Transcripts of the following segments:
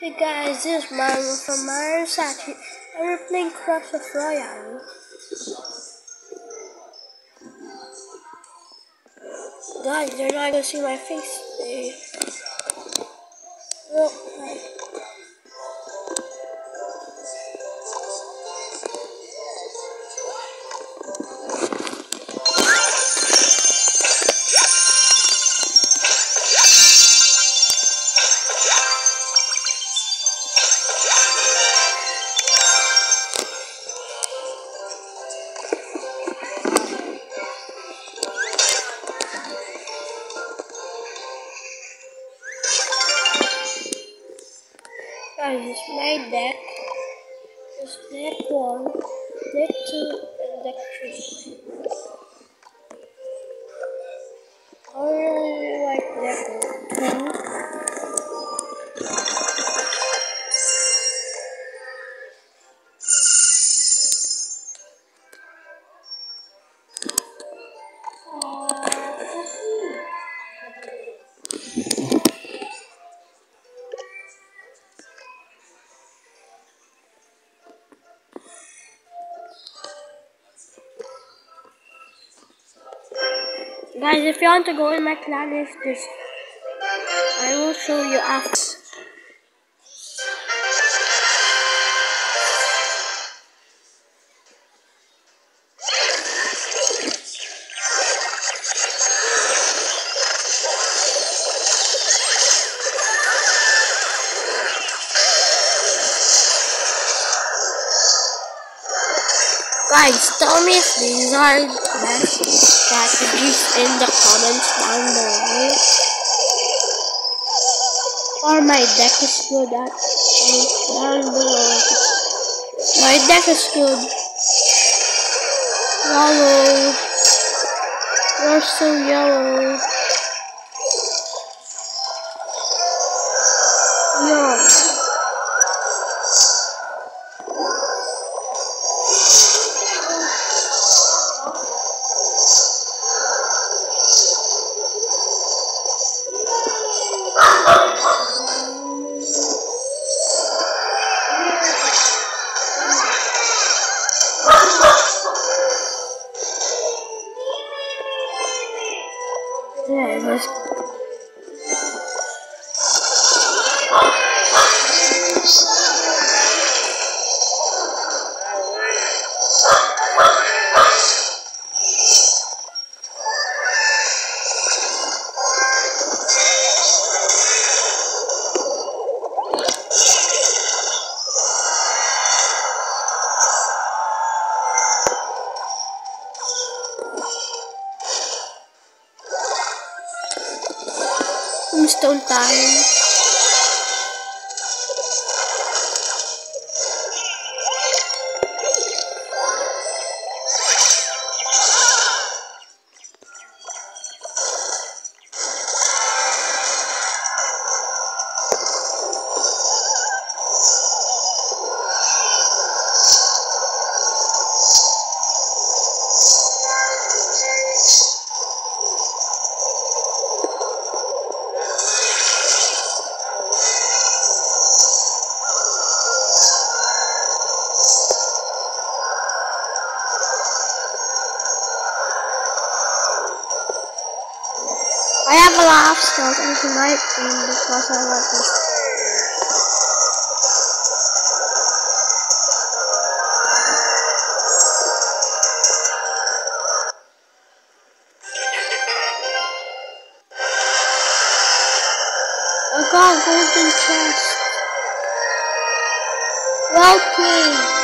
Hey guys, this is Maron from Maron Sachi, and we're playing Clash of Royale. Guys, they're not gonna see my face today. Oh, Guys, this is my deck. This deck one, deck two, and deck three. I really like deck two. Guys, if you want to go in my clan, this. I will show you after. Guys, tell me if these are best strategies in the comments down below. Or my deck is good at down below. My deck is good. Yellow. You're so yellow. Tombstone time. Have a lot of skills and you might think because I this. I got a golden chest. Welcome. Yeah.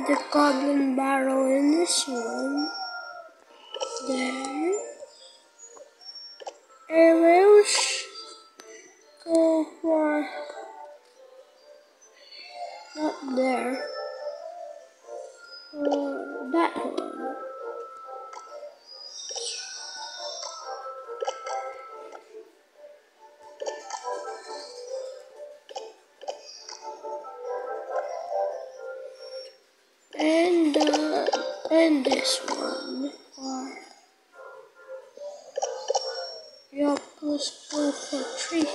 And the goblin barrel in this one. There. And we'll go for not there. Uh, that one. Go for tree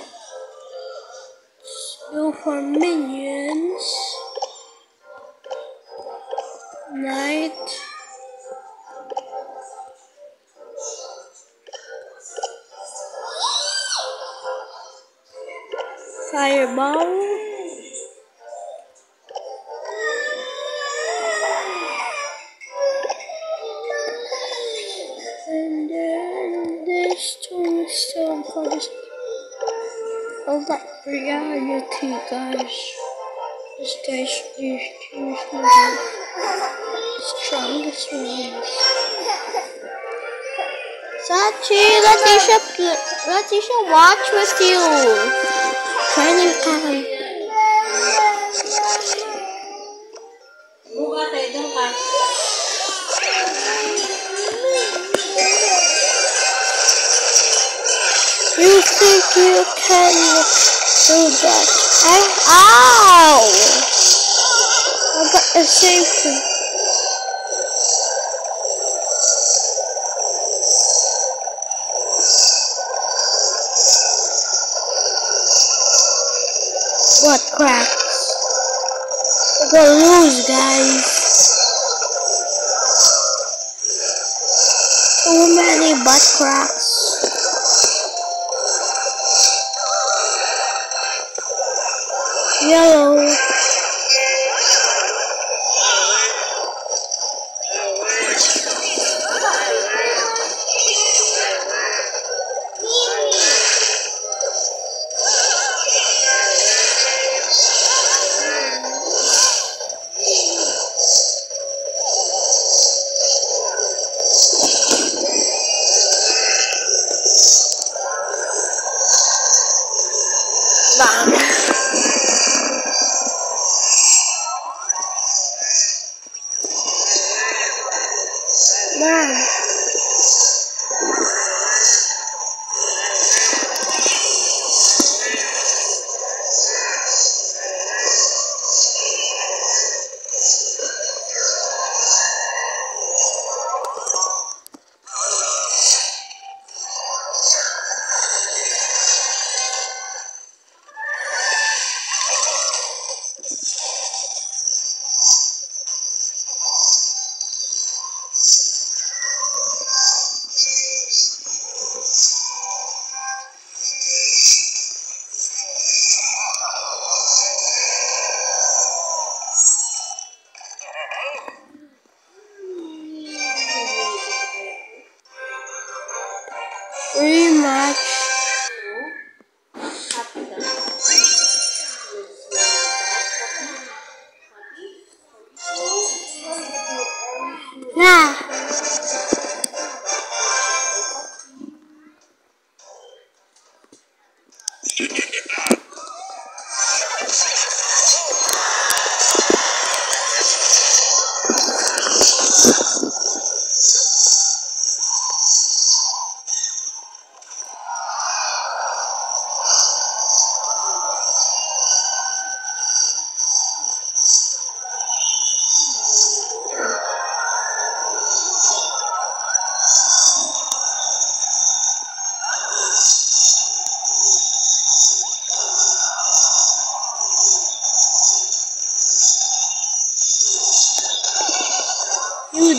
go for minions reality, guys. This guy's two strongest ones. Sachi, Letitia, Letitia, watch with you. Trying to time. You think you can do that? I ow! I got same thing. What cracks? We're gonna lose, guys. Too many butt cracks. Yellow. Bang. Pretty much. Yeah.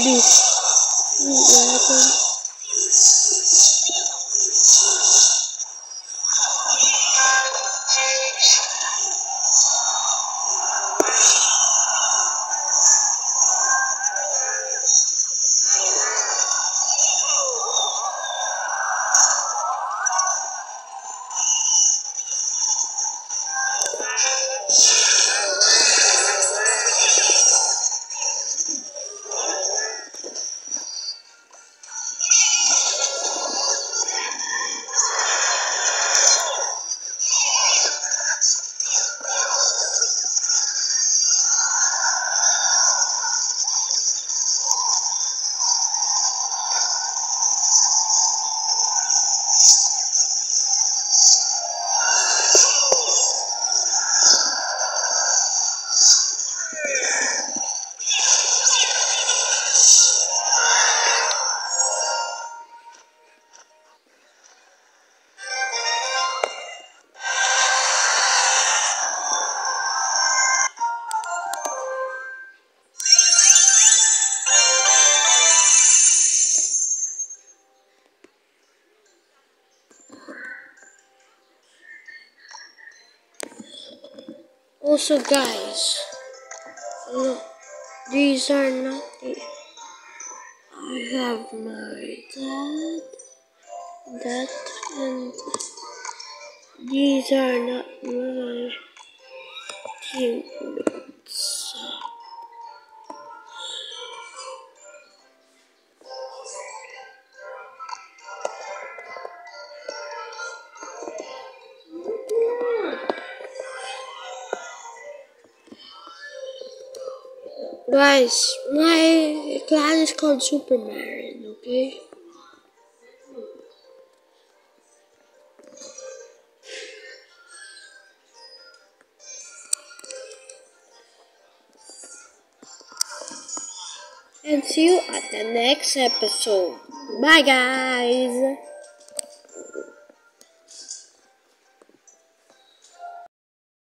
Do. Also, guys, look, these are not the. I have my dad, that, and these are not my teammates. Guys, my clan is called Super Marin, okay? And see you at the next episode. Bye, guys.